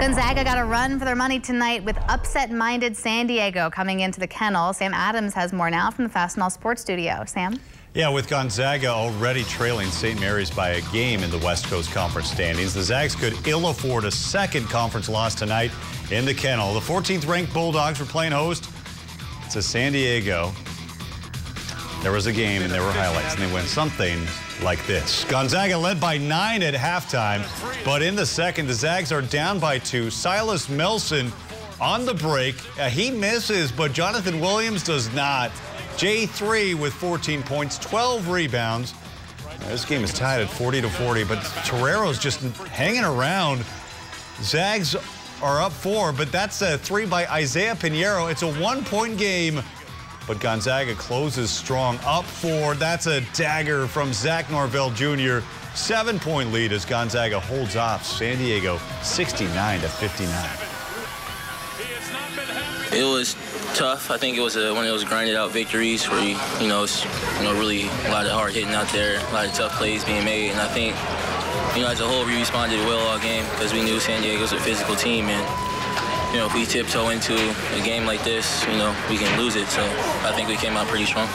Gonzaga got a run for their money tonight with upset-minded San Diego coming into the kennel. Sam Adams has more now from the Fastenal Sports Studio. Sam? Yeah, with Gonzaga already trailing St. Mary's by a game in the West Coast Conference standings, the Zags could ill afford a second conference loss tonight in the kennel. The 14th ranked Bulldogs were playing host to San Diego. There was a game and there were highlights, and they went something like this. Gonzaga led by nine at halftime, but in the second, the Zags are down by two. Silas Melson on the break. Uh, he misses, but Johnathan Williams does not. J3 with 14 points, 12 rebounds. This game is tied at 40 to 40, but Torero's just hanging around. Zags are up four, but that's a three by Isaiah Pineiro. It's a one-point game but Gonzaga closes strong up four. That's a dagger from Zach Norvell Jr. Seven-point lead as Gonzaga holds off San Diego 69 to 59. It was tough. I think it was a, one of those grinded out victories where you, you know, it's, you know, really a lot of hard hitting out there, a lot of tough plays being made, and I think, you know, as a whole, we responded well all game because we knew San Diego's a physical team, and you know, if we tiptoe into a game like this, you know, we can lose it. So I think we came out pretty strong.